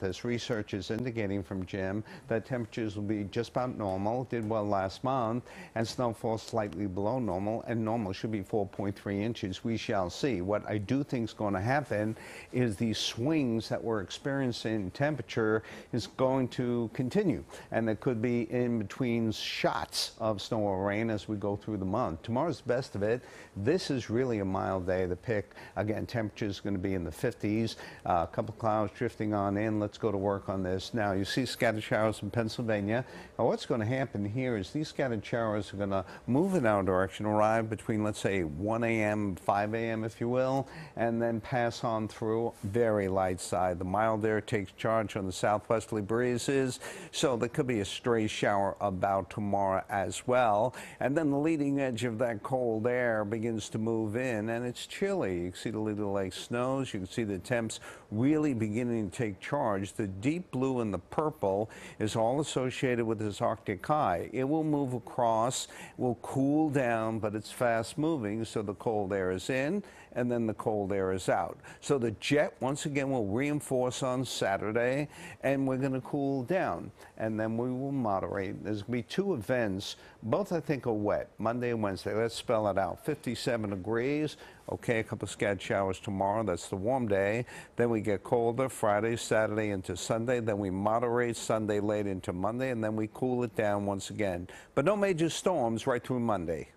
This research is indicating from Jim that temperatures will be just about normal, did well last month, and snowfall slightly below normal, and normal should be 4.3 inches. We shall see. What I do think is going to happen is these swings that we're experiencing in temperature is going to continue, and it could be in between shots of snow or rain as we go through the month. Tomorrow's the best of it. This is really a mild day to pick. Again, temperature is going to be in the 50s, uh, a couple clouds drifting on in let's go to work on this. Now, you see scattered showers in Pennsylvania. Now, what's going to happen here is these scattered showers are going to move in our direction, arrive between, let's say, 1 a.m., 5 a.m., if you will, and then pass on through very light side. The mild air takes charge on the southwesterly breezes, so there could be a stray shower about tomorrow as well. And then the leading edge of that cold air begins to move in, and it's chilly. You can see the Little Lake snows. You can see the temps really beginning to take charge the deep blue and the purple is all associated with this Arctic high. It will move across, will cool down, but it's fast moving, so the cold air is in and then the cold air is out. So the jet, once again, will reinforce on Saturday and we're going to cool down and then we will moderate. There's going to be two events, both I think are wet, Monday and Wednesday. Let's spell it out. 57 degrees, okay, a couple of scattered showers tomorrow. That's the warm day. Then we get colder Friday, Saturday, Into Sunday. Then we moderate Sunday late into Monday, and then we cool it down once again. But no major storms right through Monday.